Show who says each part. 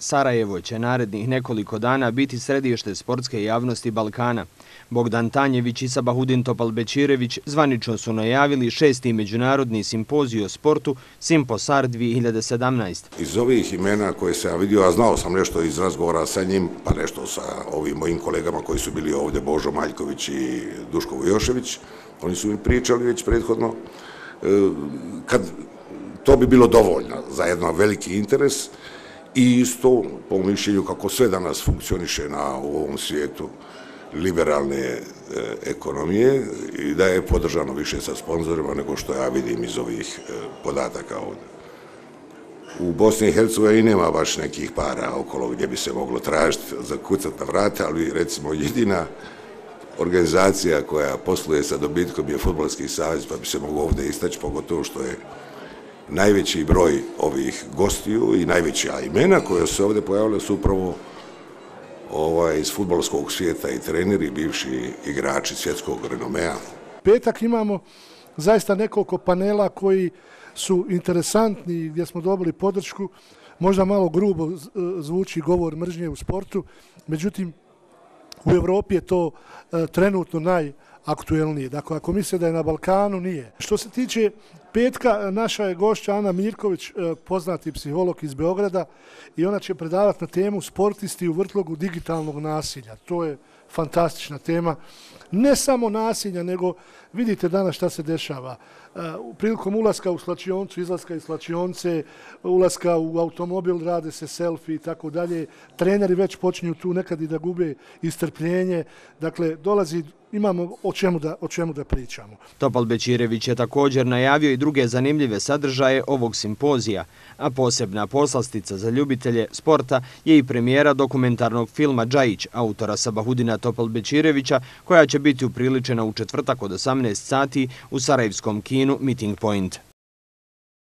Speaker 1: Sarajevo će narednih nekoliko dana biti središte sportske javnosti Balkana. Bogdan Tanjević i Sabahudin Topalbećirević zvanično su najavili šesti međunarodni simpozij o sportu Simposar 2017.
Speaker 2: Iz ovih imena koje sam ja vidio, a znao sam nešto iz razgovora sa njim, pa nešto sa ovim mojim kolegama koji su bili ovdje, Božo Maljković i Duško Vujošević, oni su mi pričali već prethodno, e, kad to bi bilo dovoljno za jedan veliki interes i isto po mišljenju kako sve danas funkcioniše na ovom svijetu liberalne e, ekonomije i da je podržano više sa sponzorima nego što ja vidim iz ovih e, podataka ovdje. U Bosni i Hercegovini nema baš nekih para okolo gdje bi se moglo tražiti za kucat na vrata, ali recimo jedina organizacija koja posluje sa dobitkom je Futbolski savjez, pa bi se mogo ovdje istaći, pogotovo što je najveći broj ovih gostiju i najveća imena koja se ovdje pojavile su upravo ovaj, iz futbolskog svijeta i treneri, bivši igrači svjetskog renomea.
Speaker 3: Petak imamo zaista nekoliko panela koji su interesantni gdje smo dobili podršku. Možda malo grubo e, zvuči govor mržnje u sportu, međutim u Evropi je to e, trenutno najaktuelnije. Dakle, ako misle da je na Balkanu, nije. Što se tiče petka, e, naša je gošća Ana Mirković, e, poznati psiholog iz Beograda, i ona će predavati na temu sportisti u vrtlogu digitalnog nasilja. To je fantastična tema. Ne samo nasilja, nego vidite danas šta se dešava. Uh, prilikom ulaska u slačioncu, izlaska iz slačionce, ulaska u automobil, rade se selfie i tako dalje. Treneri već počinju tu nekad i da gube istrpljenje. Dakle, dolazi imamo o čemu da, o čemu da pričamo.
Speaker 1: Topal Bećirević je također najavio i druge zanimljive sadržaje ovog simpozija, a posebna poslastica za ljubitelje sporta je i premijera dokumentarnog filma Džajić, autora Sabahudina Topal Bećirevića, koja će biti upriličena u četvrtak od 18 sati u Sarajevskom kinu Meeting Point.